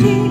see.